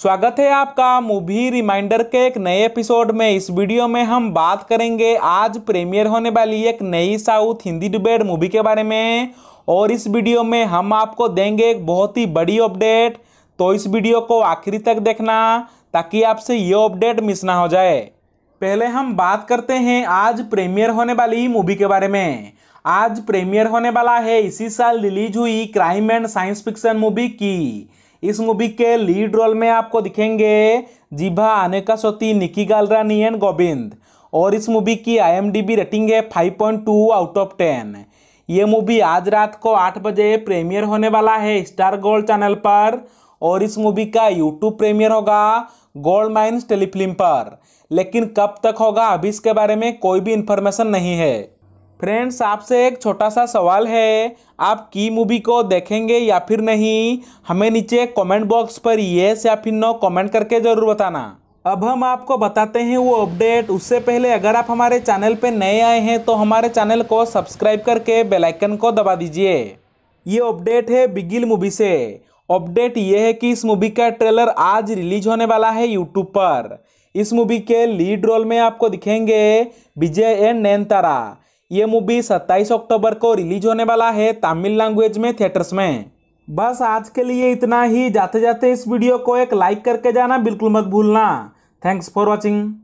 स्वागत है आपका मूवी रिमाइंडर के एक नए एपिसोड में। इस वीडियो में हम बात करेंगे आज प्रीमियर होने वाली एक नई साउथ हिंदी डिबेट मूवी के बारे में। और इस वीडियो में हम आपको देंगे एक बहुत ही बड़ी अपडेट। तो इस वीडियो को आखिरी तक देखना ताकि आपसे ये अपडेट मिस ना हो जाए। पहले हम बात करते हैं आज प्रीमियर होने वाली मूवी के बारे में। आज प्रीमियर होने वाला है। इसी साल रिलीज़ हुई crime and science fiction movie की। इस मूवी के लीड रोल में आपको दिखेंगे जीभा, अनेका सोती, निकी गालरानी एंड गोविंद। और इस मूवी की आईएमडीबी रेटिंग है 5.2 आउट ऑफ़ 10 ये मूवी आज रात को 8 बजे प्रीमियर होने वाला है स्टार गोल्ड चैनल पर। और इस मूवी का यूट्यूब प्रीमियर होगा गोल्ड माइन्स टेलीफिल्म पर। लेकिन कब तक होगा, अभी इसके बारे में कोई भी इन्फॉर्मेशन नहीं है। फ्रेंड्स आपसे एक छोटा सा सवाल है। आप की मूवी को देखेंगे या फिर नहीं? हमें नीचे कमेंट बॉक्स पर येस या फिर नो कमेंट करके ज़रूर बताना। अब हम आपको बताते हैं वो अपडेट उससे पहले अगर आप हमारे चैनल पर नए आए हैं तो हमारे चैनल को सब्सक्राइब करके बेल आइकन को दबा दीजिए। ये अपडेट है बिगिल मूवी से। अपडेट ये है कि इस मूवी का ट्रेलर आज रिलीज़ होने वाला है यूट्यूब पर। इस मूवी के लीड रोल में आपको दिखेंगे विजय एंड नैनतारा। ये मूवी 27 अक्टूबर को रिलीज़ होने वाला है तमिल लैंग्वेज में थिएटर्स में। बस आज के लिए इतना ही। जाते जाते इस वीडियो को एक लाइक करके जाना बिल्कुल मत भूलना। Thanks for watching